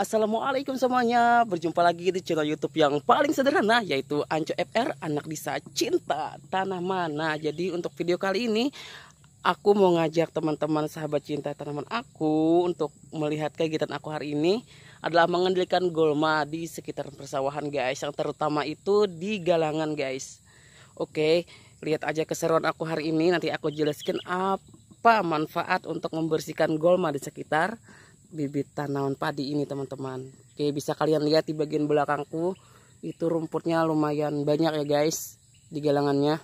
Assalamualaikum semuanya. Berjumpa lagi di channel youtube yang paling sederhana Yaitu Anco FR Anak Desa Cinta Tanaman Nah jadi untuk video kali ini Aku mau ngajak teman-teman sahabat cinta tanaman aku Untuk melihat kegiatan aku hari ini Adalah mengendalikan gulma di sekitar persawahan guys. Yang terutama itu di galangan guys. Oke lihat aja keseruan aku hari ini. Nanti aku jelaskan apa manfaat untuk membersihkan gulma di sekitar bibit tanaman padi ini teman-teman. Oke bisa kalian lihat di bagian belakangku itu rumputnya lumayan banyak ya guys di galangannya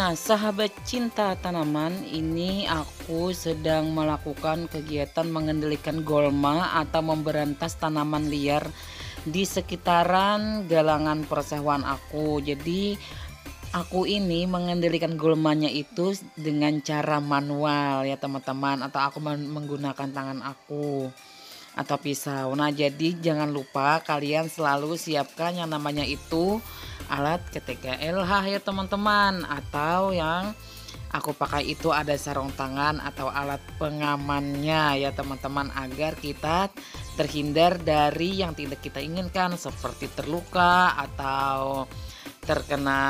Nah, sahabat cinta tanaman, ini aku sedang melakukan kegiatan mengendalikan golma atau memberantas tanaman liar di sekitaran galangan persewaan aku. Jadi, aku ini mengendalikan golmanya itu dengan cara manual ya teman-teman atau aku menggunakan tangan aku atau pisau. Nah, jadi jangan lupa kalian selalu siapkan yang namanya itu alat ketika LH ya teman-teman. Atau yang aku pakai itu ada sarung tangan atau alat pengamannya ya teman-teman agar kita terhindar dari yang tidak kita inginkan seperti terluka atau terkena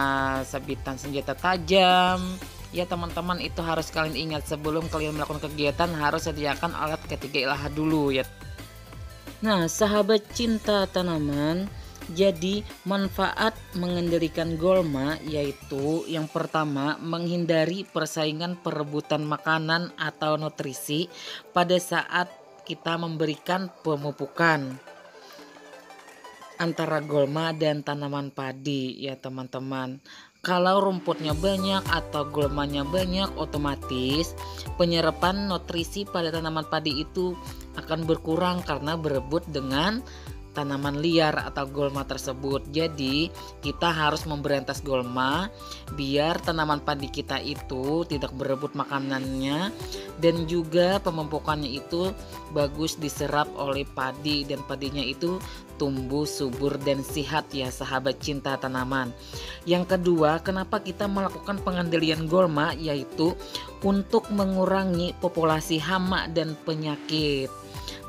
sabitan senjata tajam. Ya teman-teman itu harus kalian ingat sebelum kalian melakukan kegiatan harus sediakan alat ketiga LH dulu ya. Nah sahabat cinta tanaman jadi manfaat mengendalikan golma yaitu yang pertama menghindari persaingan perebutan makanan atau nutrisi pada saat kita memberikan pemupukan antara golma dan tanaman padi ya teman-teman. Kalau rumputnya banyak atau golmanya banyak otomatis penyerapan nutrisi pada tanaman padi itu akan berkurang karena berebut dengan tanaman liar atau gulma tersebut. Jadi, kita harus memberantas gulma biar tanaman padi kita itu tidak berebut makanannya dan juga pemupukannya itu bagus diserap oleh padi dan padinya itu tumbuh subur dan sehat ya sahabat cinta tanaman. Yang kedua, kenapa kita melakukan pengendalian gulma yaitu untuk mengurangi populasi hama dan penyakit.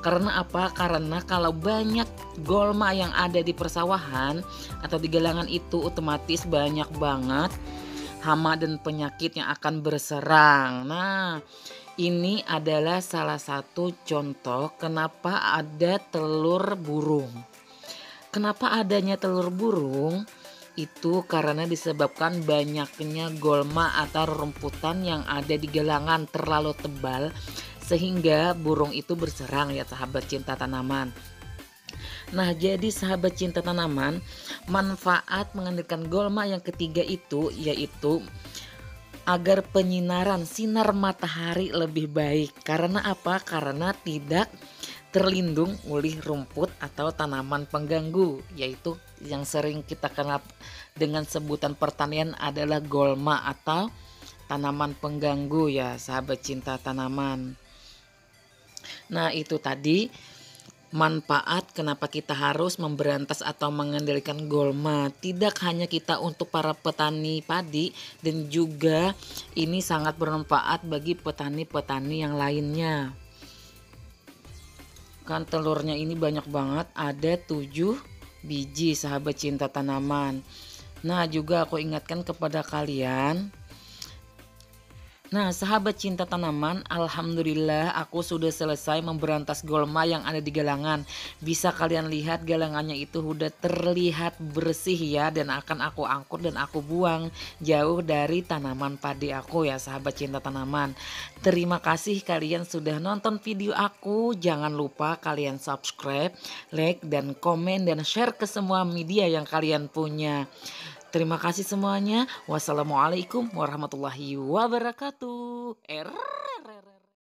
Karena apa? Karena kalau banyak golma yang ada di persawahan atau di galangan itu otomatis banyak banget hama dan penyakit yang akan berserang. Nah, ini adalah salah satu contoh kenapa ada telur burung. Kenapa adanya telur burung? Itu karena disebabkan banyaknya golma atau rumputan yang ada di galangan terlalu tebal sehingga burung itu berserang ya sahabat cinta tanaman. Nah, jadi sahabat cinta tanaman, manfaat mengendalikan golma yang ketiga itu yaitu agar penyinaran sinar matahari lebih baik. Karena apa? Karena tidak terlindung oleh rumput atau tanaman pengganggu, yaitu yang sering kita kenal dengan sebutan pertanian adalah golma atau tanaman pengganggu ya, sahabat cinta tanaman. Nah, itu tadi manfaat kenapa kita harus memberantas atau mengendalikan golma. Tidak hanya kita untuk para petani padi dan juga ini sangat bermanfaat bagi petani-petani yang lainnya. Kan telurnya ini banyak banget, ada 7 biji sahabat cinta tanaman. Nah, juga aku ingatkan kepada kalian Nah, sahabat cinta tanaman, alhamdulillah aku sudah selesai memberantas golma yang ada di galangan. Bisa kalian lihat galangannya itu sudah terlihat bersih ya dan akan aku angkut dan aku buang jauh dari tanaman padi aku ya, sahabat cinta tanaman. Terima kasih kalian sudah nonton video aku. Jangan lupa kalian subscribe, like dan komen dan share ke semua media yang kalian punya. Terima kasih semuanya. Wassalamualaikum warahmatullahi wabarakatuh. Er, er, er.